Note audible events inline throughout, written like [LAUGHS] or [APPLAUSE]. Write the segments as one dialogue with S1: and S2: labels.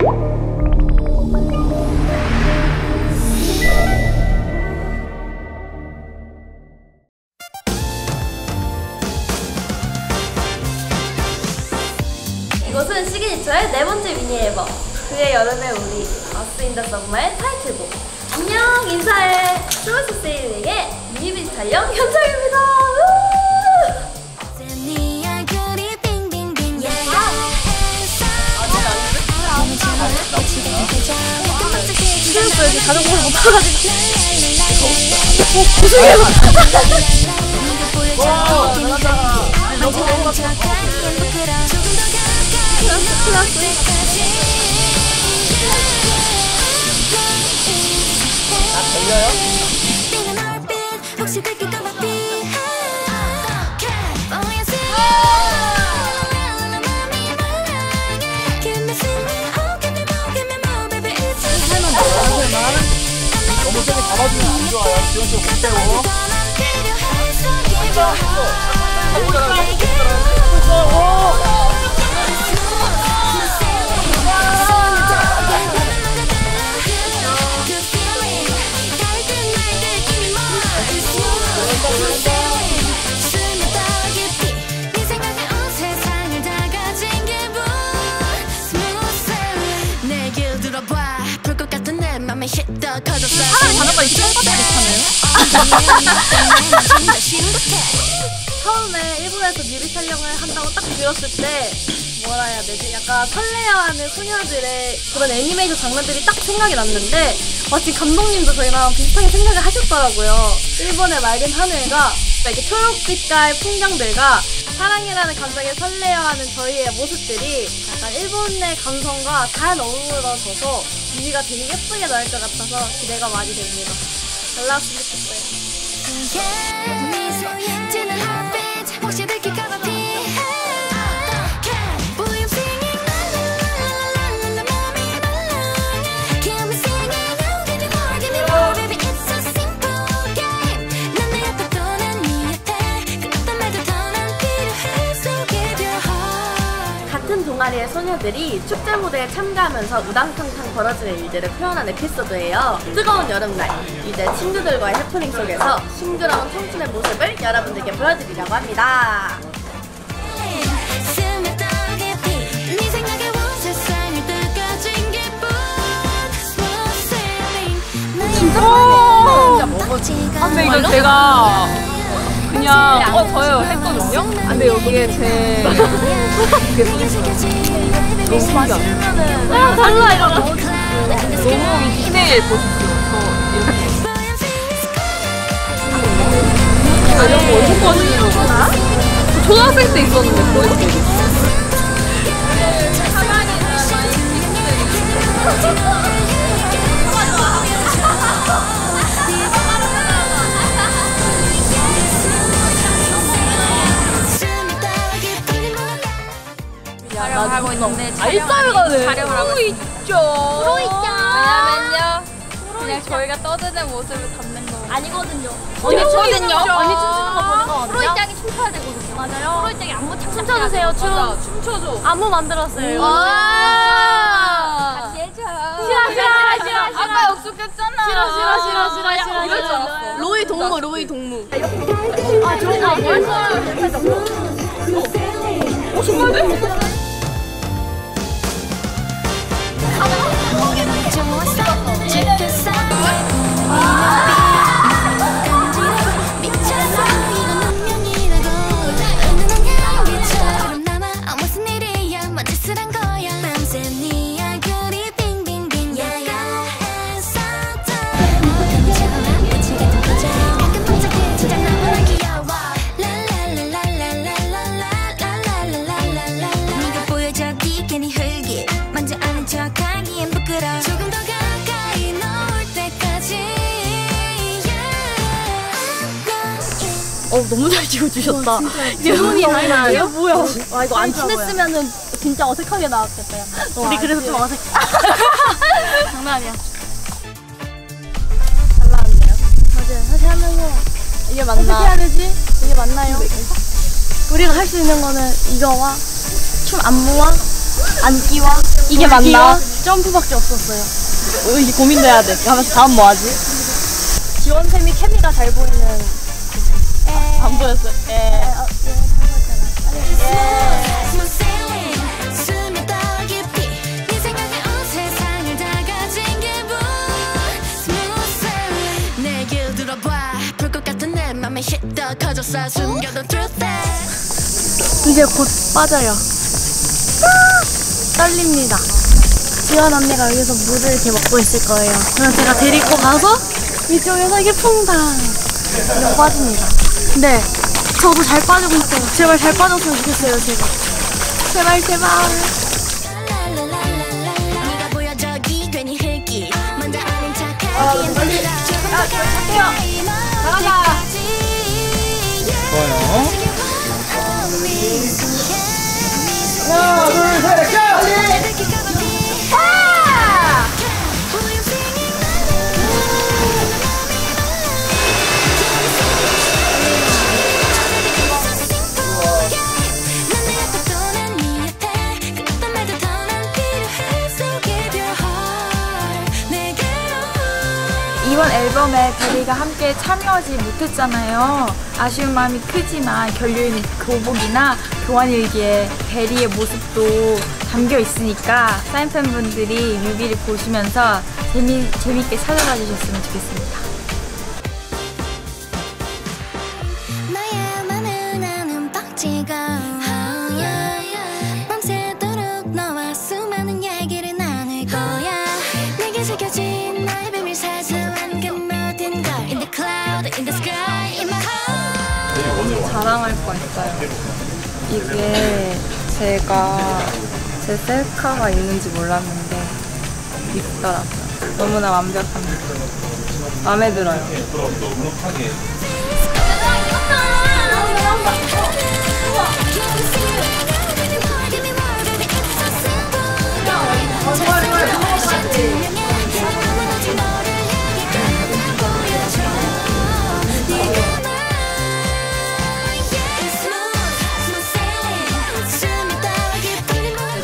S1: 이곳은 시그니처의 네 번째 미니 앨범 그해 여름의 우리 Us in the Summer의 타이틀곡. 안녕 인사해. Smooth Sailing의 미니비즈 촬영 현장입니다 자전거를 못 타가지고.
S2: 어, 그 아, 무슨 일로 와 잘한다.
S3: 너무 너무 맞춰 클라스 아, 좋아요. 지원 씨못 빼고.
S2: 한번
S1: 따라, 한번 따라, 한번 따라. 처음에 일본에서 뮤비 촬영을 한다고 딱 들었을 때 뭐라 해야 되지? 약간 설레어하는 소녀들의 그런 애니메이션 장면들이 딱 생각이 났는데 마치 감독님도 저희랑 비슷하게 생각을 하셨더라고요. 일본의 맑은 하늘과 이렇게 초록빛깔 풍경들과 사랑이라는 감정에 설레어하는 저희의 모습들이 약간 일본의 감성과 잘 어우러져서 뮤비가 되게 예쁘게 나올 것 같아서 기대가 많이 됩니다. 잘 나왔으면 좋겠어요.
S2: yeah, 你所见的好。
S1: 같은 동아리의 소녀들이 축제 무대에 참가하면서 우당탕탕 벌어지는 일들을 표현한 에피소드예요. 뜨거운 여름날, 이제 친구들과의 해프닝 속에서 싱그러운 청춘의 모습을 여러분들께 보여드리려고 합니다.
S2: 네 기분 Smooth sailing
S4: 아, 근데 이거 제가 그냥 어 저요 했거든요. 아, 근데 여기에 제 그게 너무 신기하다.
S1: 아, 달라, 이런 거.
S4: 너무 이메일 보십시오. 저 이렇게 아, 이런 거 어디서 하시는 거야? 저 초등학생 때 있었는데 거기서
S1: 촬영을 하고 있는데
S4: 알싸해가네.
S1: 촬영을 하고
S4: 프로 있죠.
S1: 프로 있죠.
S4: 왜냐면요. 그냥 저희가 떠드는 모습을 담는 거.
S1: 아니거든요.
S4: 언니 춤이거든요.
S1: 언니 춤추는 거 보는 거거든요.
S4: 프로입장이 춤춰야 되거든요.
S1: 맞아요.
S4: 프로입장이 안무 참
S1: 춤춰주세요, 춤.
S4: 맞아, 춤춰줘.
S1: 안무 만들었어요.
S4: 와. 같이 해줘.
S1: 싫어, 싫어, 싫어, 싫어.
S4: 아까 약속했잖아.
S1: 싫어, 싫어, 싫어, 싫어, 싫어,
S4: 이럴 줄
S1: 싫어.
S4: 알았어.
S1: 로이 동무, 로이 동무. 아, 저기 나 벌써
S4: 어, 정말?
S2: 좋았어 지켰어 미쳤어 척하기엔 부끄러워 조금 더 가까이 놓을 때까지
S1: 어 너무 잘 찍어주셨다. 이게 손이 장난이에요? 뭐야? 와 이거 안 친했으면은 진짜 어색하게 나왔겠다. 야. 우리 그래서 좀 어색. 장난 아니야. 잘 나왔네요. 맞아요. 사실 하면은 이게 맞나? 어떻게 해야 되지? 이게 맞나요? 우리가 할 수 있는 거는 이거와 춤 안무와 안끼와 이게 맞나? 점프밖에 없었어요.
S5: 어, 이게 고민돼야 돼. 하면서 다음 뭐 하지?
S1: 지원 쌤이 케미가 잘 보이는 아,
S5: 안 보였어.
S6: 에. 에
S1: 이제 곧 빠져요. 떨립니다. 지원 언니가 여기서 물을 이렇게 먹고 있을 거예요. 그럼 제가 데리고 가서 이쪽에서 이게 퐁당 이러고 빠집니다. 근데 저도 잘 빠지고 있어요. 제발 잘 빠졌으면 좋겠어요, 제가. 제발 제발.
S2: 앨범에 베리가 함께 참여하지 못했잖아요. 아쉬운 마음이 크지만 결류인 교복이나 교환일기에 베리의 모습도 담겨 있으니까 사인 팬분들이 뮤비를 보시면서 재미, 재밌게 찾아가 주셨으면 좋겠습니다. 이게 제가 제 셀카가 있는지 몰랐는데 있더라고요. 너무나 완벽합니다. 마음에 들어요.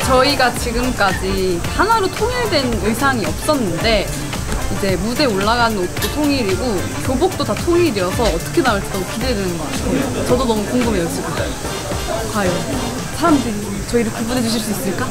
S2: 저희가 지금까지 하나로 통일된 의상이 없었는데 이제 무대 올라가는 옷도 통일이고 교복도 다 통일이어서 어떻게 나올지 너무 기대되는 것 같아요. 저도 너무 궁금해요 지금. 과연 사람들이 저희를 구분해 주실 수 있을까?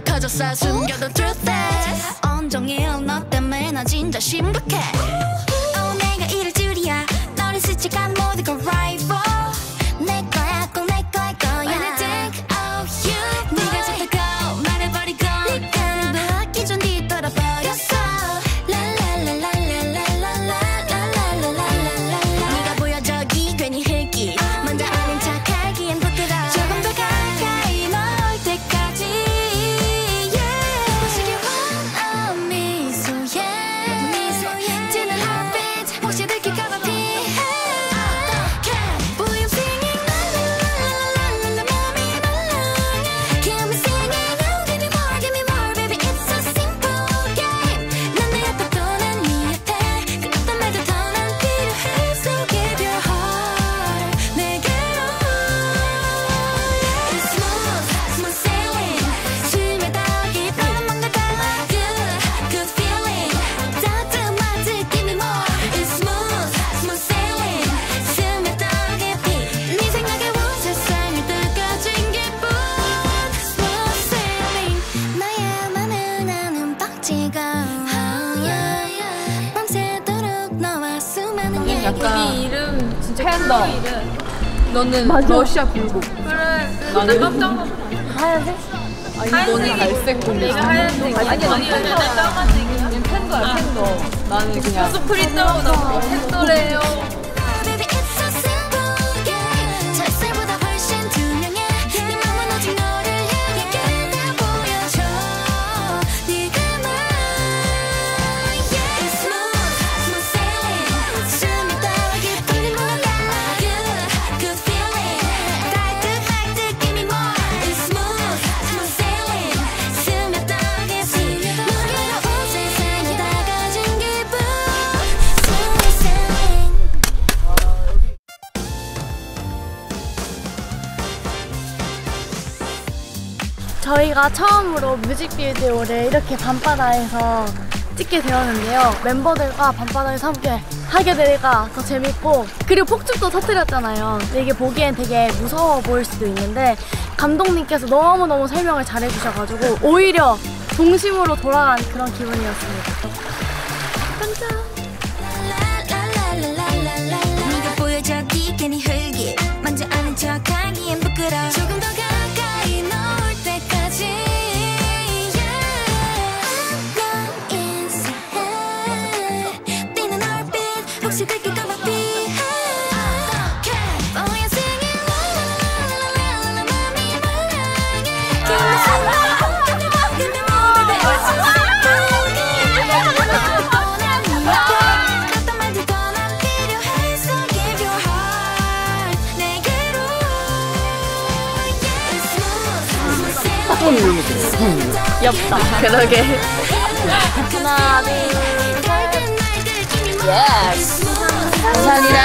S6: 커졌어. 숨겨둔 truth 온종일 너 때문에 나 진짜 심각해. Oh, 내가 이럴 줄이야. 너를 스치간 모든 걸 right
S4: 이름.
S5: 너는 러시아 굴곡.
S4: 그래.
S5: 나는
S4: 깜짝 놀랐어.
S7: 하얀색?
S5: 아니 너는 갈색 굴곡.
S4: 내가 하얀색.
S5: 아니
S4: 아니
S5: 아니
S4: 아니 나 까만색이야.
S5: 팬더야 팬더. 나는 그냥
S4: 스프린트하고 나 팬더래요.
S1: 저희가 처음으로 뮤직비디오를 이렇게 밤바다에서 찍게 되었는데요. 멤버들과 밤바다에서 함께 하게 되니까 더 재밌고 그리고 폭죽도 터뜨렸잖아요. 근데 이게 보기엔 되게 무서워 보일 수도 있는데 감독님께서 너무너무 설명을 잘 해주셔가지고 오히려 동심으로 돌아간 그런 기분이었습니다.
S2: 더 smooth smooth sailing
S1: 귀엽다. [LAUGHS] 그러게. 하나, 둘,
S2: Yes
S1: 감사합니다.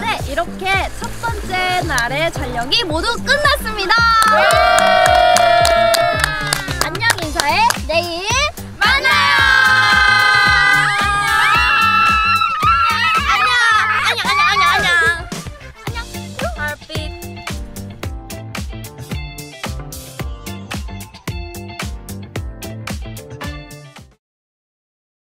S1: 네, 이렇게 첫 번째 날의 촬영이 모두 끝났습니다. 안녕 인사해. 내일